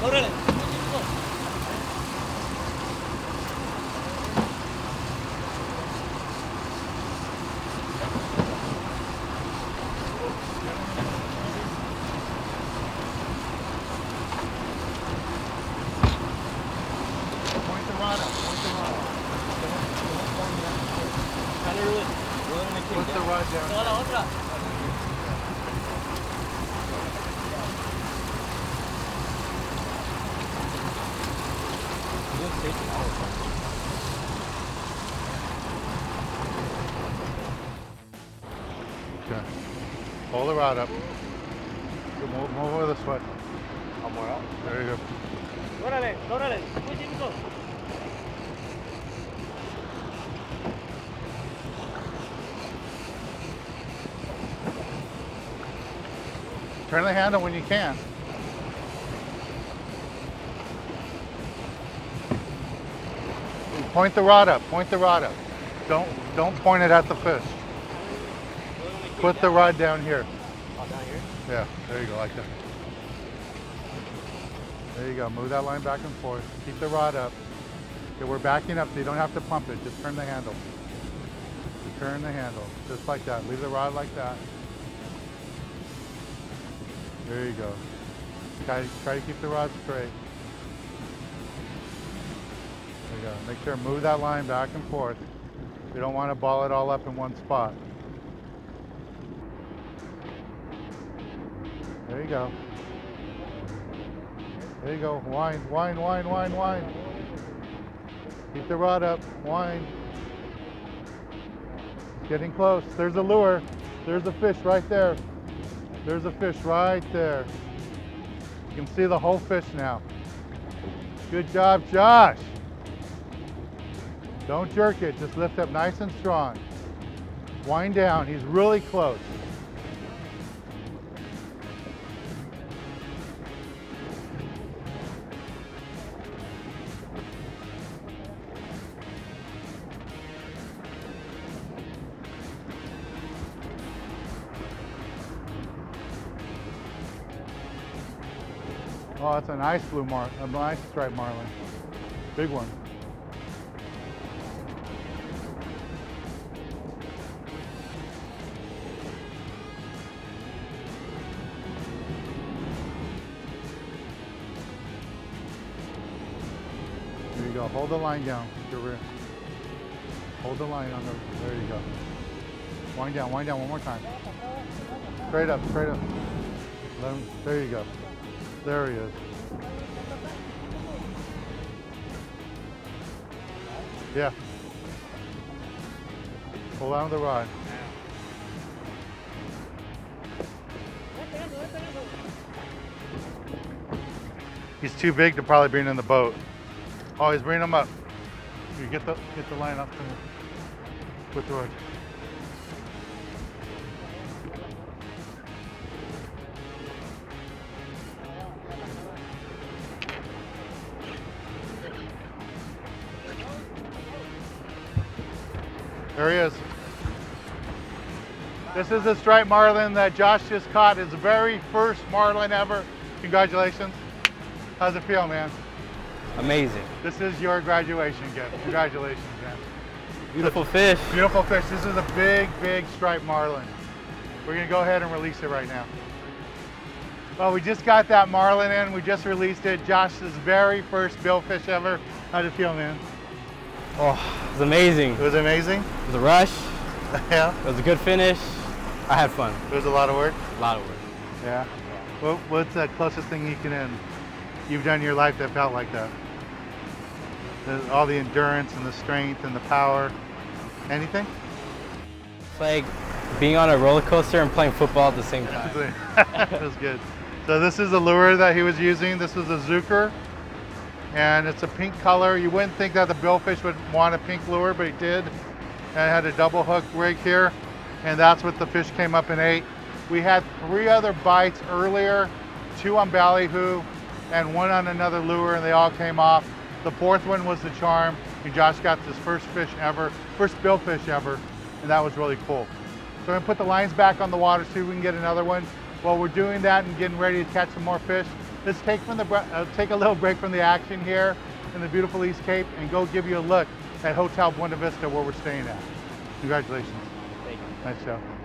Put the. Rod down. Toda la otra. Okay. Hold the rod up. Good, Move, move over this way. There you go. Órale, órale. Muy chico. Turn the handle when you can. Point the rod up. Point the rod up. Don't don't point it at the fish. Put the rod down here. Oh, down here. Yeah, there you go, like that. There you go. Move that line back and forth. Keep the rod up. Okay, we're backing up so you don't have to pump it. Just turn the handle. Turn the handle. Just like that. Leave the rod like that. There you go. Try, try to keep the rod straight. Make sure move that line back and forth. We don't want to ball it all up in one spot. There you go. There you go. Wind, wind, wind, wind, wind. Keep the rod up. Wind. Getting close. There's a lure. There's a fish right there. There's a fish right there. You can see the whole fish now. Good job, Josh. Don't jerk it. Just lift up nice and strong. Wind down. He's really close. Oh, that's a nice blue mar, a nice striped marlin. Big one. Go. Hold the line down. Your rear. Hold the line on the. There you go. Wind down. Wind down one more time. Straight up. Straight up. Let him, there you go. There he is. Yeah. Hold on to the rod. He's too big to probably be in the boat. Oh, he's bringing him up. You get the get the line up and put the rod. There he is. This is the striped marlin that Josh just caught. His very first marlin ever. Congratulations. How's it feel, man? Amazing. This is your graduation gift. Congratulations, man. Beautiful fish. Beautiful fish. This is a big, big striped marlin. We're gonna go ahead and release it right now. Well, we just got that marlin in. We just released it. Josh's very first billfish ever. How'd it feel, man? Oh, it was amazing. It was amazing. It was a rush. yeah. It was a good finish. I had fun. It was a lot of work. A lot of work. Yeah. What, what's the closest thing you can end you've done in your life that felt like that? The, all the endurance and the strength and the power. Anything? It's like being on a roller coaster and playing football at the same time. that was good. So this is the lure that he was using. This is a Zuker, and it's a pink color. You wouldn't think that the billfish would want a pink lure, but he did. And it had a double hook rig here, and that's what the fish came up and ate. We had three other bites earlier, two on ballyhoo, and one on another lure, and they all came off. The fourth one was the charm, and Josh got his first fish ever, first billfish ever, and that was really cool. So I'm gonna put the lines back on the water, see if we can get another one. While we're doing that and getting ready to catch some more fish, let's take from the uh, take a little break from the action here in the beautiful East Cape and go give you a look at Hotel Buena Vista where we're staying at. Congratulations. Thank you. Nice show.